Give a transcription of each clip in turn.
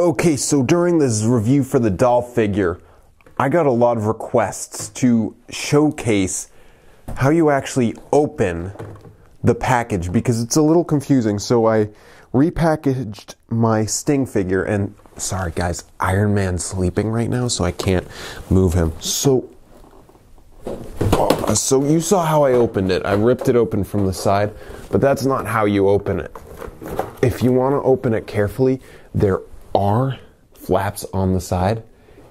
Okay, so during this review for the doll figure, I got a lot of requests to showcase how you actually open the package because it's a little confusing. So I repackaged my Sting figure and sorry guys, Iron Man's sleeping right now, so I can't move him. So so you saw how I opened it. I ripped it open from the side, but that's not how you open it. If you want to open it carefully, there are flaps on the side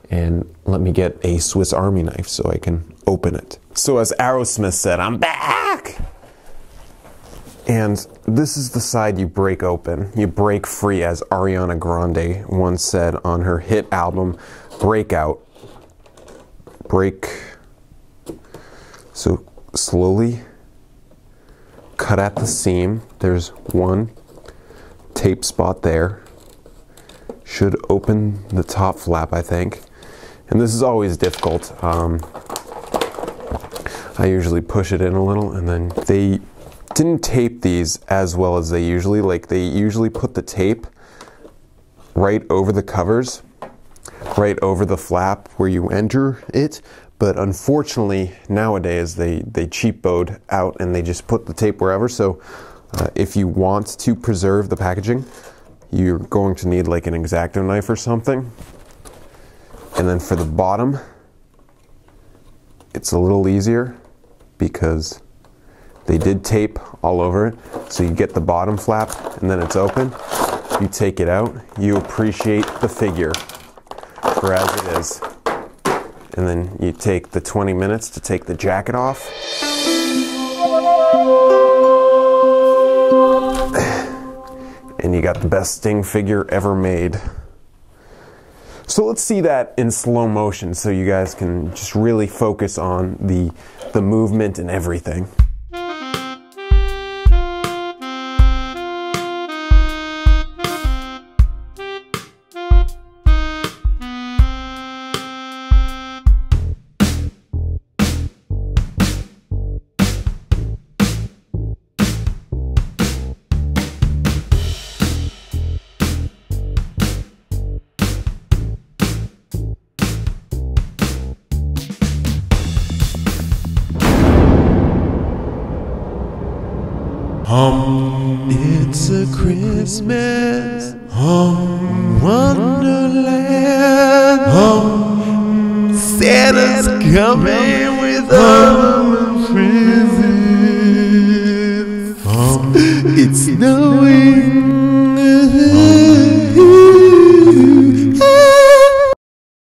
and let me get a Swiss Army knife so I can open it. So as Aerosmith said, I'm back! And this is the side you break open. You break free, as Ariana Grande once said on her hit album, Breakout. Break. So slowly cut at the seam. There's one tape spot there. Should open the top flap, I think. And this is always difficult. Um, I usually push it in a little and then they didn't tape these as well as they usually like they usually put the tape right over the covers right over the flap where you enter it but unfortunately nowadays they they cheap bowed out and they just put the tape wherever so uh, if you want to preserve the packaging you're going to need like an X-Acto knife or something and then for the bottom it's a little easier because they did tape all over it. So you get the bottom flap and then it's open. You take it out. You appreciate the figure for as it is. And then you take the 20 minutes to take the jacket off. You got the best Sting figure ever made. So let's see that in slow motion so you guys can just really focus on the, the movement and everything. Hum, it's a Christmas. Hum, Wonderland. Hum, Santa's coming